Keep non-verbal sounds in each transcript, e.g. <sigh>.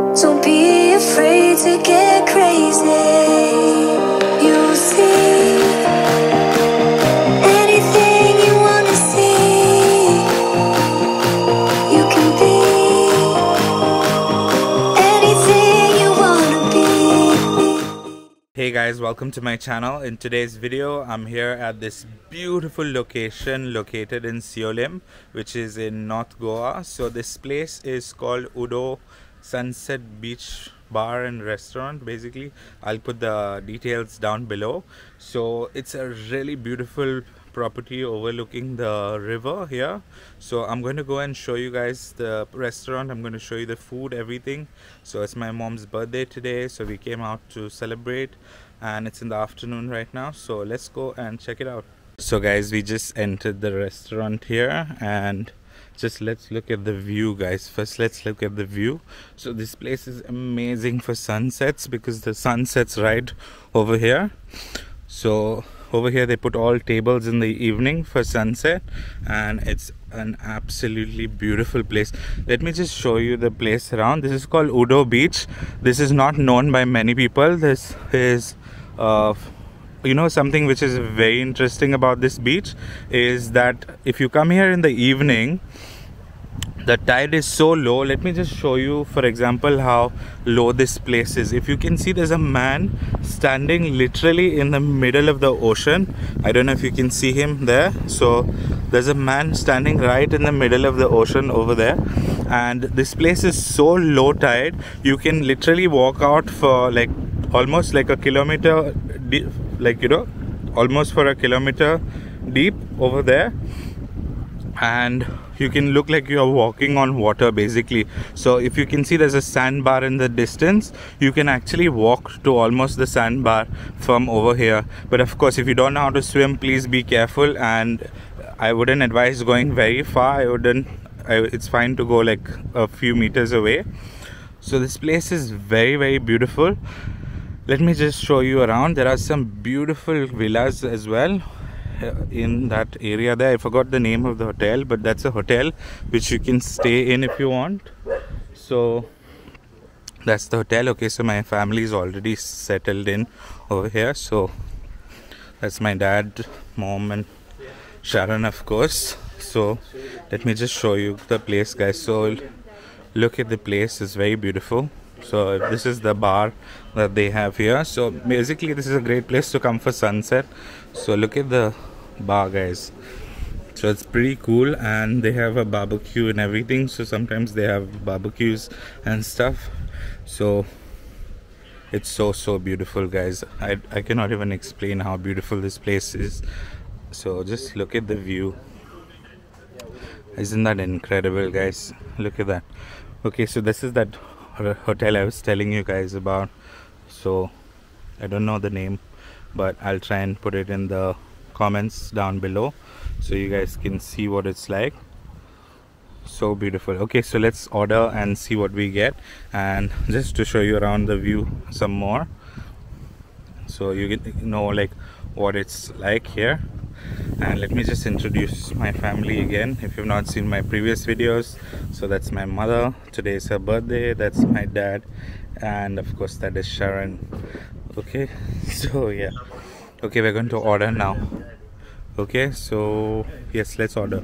Don't be afraid to get crazy. You'll see anything you wanna see. You can be anything you wanna be. Hey guys, welcome to my channel. In today's video, I'm here at this beautiful location located in Siolim, which is in North Goa. So this place is called Uddo Sunset Beach Bar and Restaurant. Basically, I'll put the details down below. So it's a really beautiful property overlooking the river here. So i'm going to go and show you guys the restaurant. I'm going to show you the food everything. So it's my mom's birthday today so we came out to celebrate and it's in the afternoon right now. So let's go and check it out. So guys we just entered the restaurant here and just let's look at the view guys. First let's look at the view. So this place is amazing for sunsets because the sun sets right over here. So over here they put all tables in the evening for sunset and it's an absolutely beautiful place. Let me just show you the place around. This is called Uddo beach. This is not known by many people. This is uh, you know something which is very interesting about this beach is that if you come here in the evening the tide is so low. Let me just show you for example how low this place is. If you can see there's a man standing literally in the middle of the ocean. I don't know if you can see him there. So there's a man standing right in the middle of the ocean over there. And this place is so low tide you can literally walk out for like almost like a kilometer like you know almost for a kilometer deep over there. And you can look like you're walking on water basically. So if you can see there's a sandbar in the distance you can actually walk to almost the sandbar from over here. But of course if you don't know how to swim please be careful. And i wouldn't advise going very far. I wouldn't I, it's fine to go like a few meters away. So this place is very very beautiful let me just show you around. There are some beautiful villas as well uh, in that area there. I forgot the name of the hotel but that's a hotel which you can stay in if you want. So that's the hotel. Okay so my family is already settled in over here. So that's my dad mom and sharon of course. So let me just show you the place guys. So look at the place. It's very beautiful so this is the bar that they have here. So basically this is a great place to come for sunset. So look at the bar guys. So it's pretty cool and they have a barbecue and everything. So sometimes they have barbecues and stuff. So it's so so beautiful guys. I, I cannot even explain how beautiful this place is. So just look at the view. Isn't that incredible guys? Look at that. Okay so this is that hotel I was telling you guys about so I don't know the name but I'll try and put it in the comments down below so you guys can see what it's like. So beautiful. Okay so let's order and see what we get and just to show you around the view some more. So you know like what it's like here and let me just introduce my family again. If you've not seen my previous videos so that's my mother. Today is her birthday. That's my dad. And of course that is sharon. Okay? <laughs> So yeah. Okay we're going to order now. Okay? So yes let's order.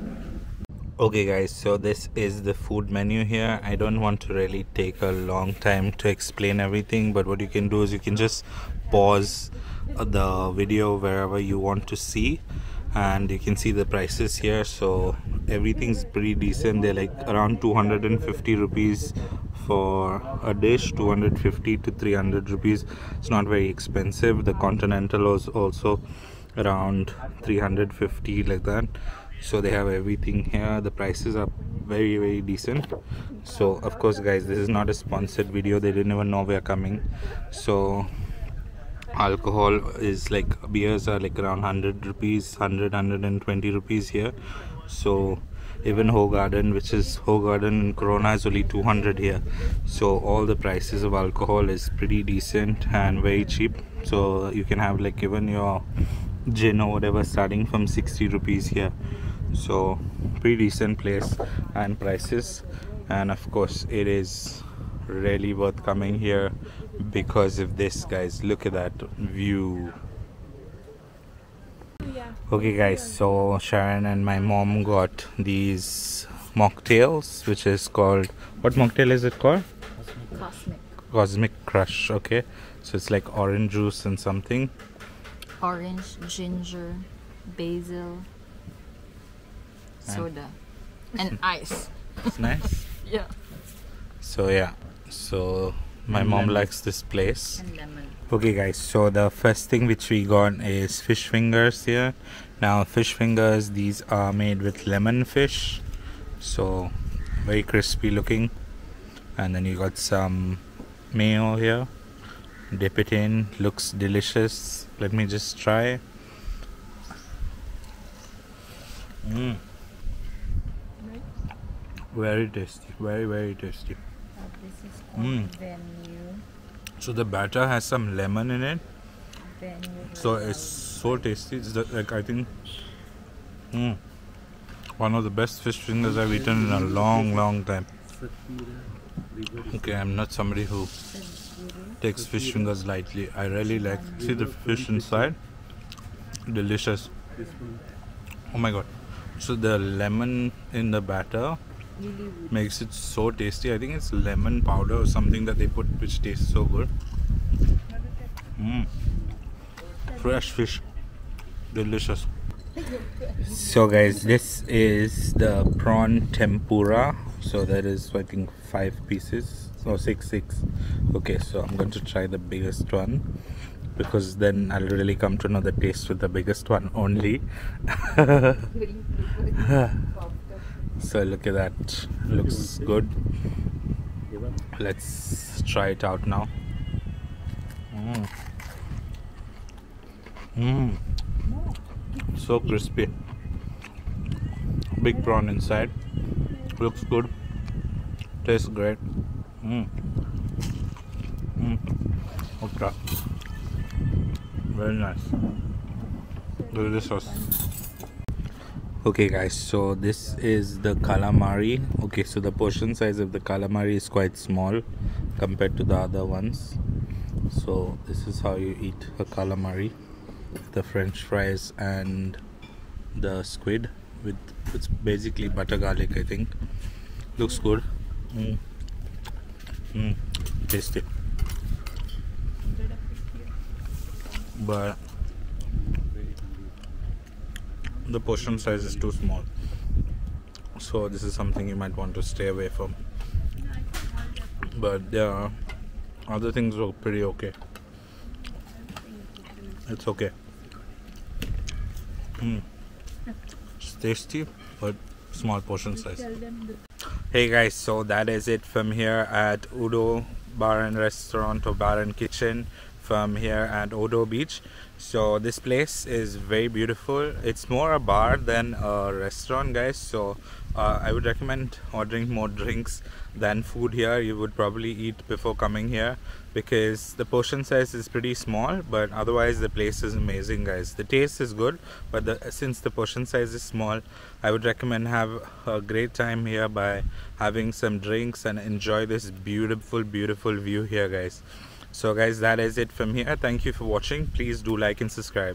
Okay guys. So this is the food menu here. I don't want to really take a long time to explain everything but what you can do is you can just pause the video wherever you want to see and you can see the prices here. So everything's pretty decent. They're like around 250 rupees for a dish 250 to 300 rupees. It's not very expensive. The continental was also around 350 like that. So they have everything here. The prices are very very decent. So of course guys this is not a sponsored video. They didn't even know we're coming. So alcohol is like beers are like around 100 rupees 100 120 rupees here. So even Ho Garden which is Hoegaarden in Corona is only 200 here. So all the prices of alcohol is pretty decent and very cheap. So you can have like even your gin or whatever starting from 60 rupees here. So pretty decent place and prices. And of course it is really worth coming here because of this guys. Look at that view. Okay guys so sharon and my mom got these mocktails which is called what mocktail is it called? Cosmic. cosmic crush okay? So it's like orange juice and something. Orange, ginger, basil, soda, and ice. it's nice? <laughs> Yeah. So yeah so my mom likes this place And lemon. Okay, guys, so the first thing which we got is fish fingers here. Now, fish fingers, these are made with lemon fish, so very crispy looking. And then you got some mayo here. Dip it in, looks delicious. Let me just try. Mm. Very tasty, very, very tasty. Mm. So, the batter has some lemon in it. So it's so tasty. It's the, like I think, mm, one of the best fish fingers I've eaten in a long, long time. Okay, I'm not somebody who takes fish fingers lightly. I really like see the fish inside. Delicious. Oh my god! So the lemon in the batter makes it so tasty. I think it's lemon powder or something that they put, which tastes so good. Mm. Fresh fish, delicious. So guys, this is the prawn tempura. So that is I think five pieces or six six. Okay, so I'm going to try the biggest one because then I'll really come to know the taste with the biggest one only. <laughs> so look at that, looks good. Let's try it out now. Mm. Mm. So crispy. Big prawn inside. Looks good. Tastes great. Mm. Mm. Okay. Very nice. Delicious. Okay guys, so this is the calamari. Okay, so the portion size of the calamari is quite small compared to the other ones. So this is how you eat a calamari. The french fries and the squid with it's basically butter garlic I think. Looks good. Mm. Mm. Tasty. But the portion size is too small. So this is something you might want to stay away from. But yeah, other things were pretty okay. It's okay. Mm. It's tasty, but small portion size. Hey guys, so that is it from here at Uddo Bar and Restaurant or Bar and Kitchen from here at Uddo Beach. So this place is very beautiful. It's more a bar than a restaurant, guys. So uh, I would recommend ordering more drinks than food here. You would probably eat before coming here because the portion size is pretty small, but otherwise the place is amazing, guys. The taste is good, but the, since the portion size is small, I would recommend have a great time here by having some drinks and enjoy this beautiful, beautiful view here, guys so guys that is it from here. Thank you for watching. Please do like and subscribe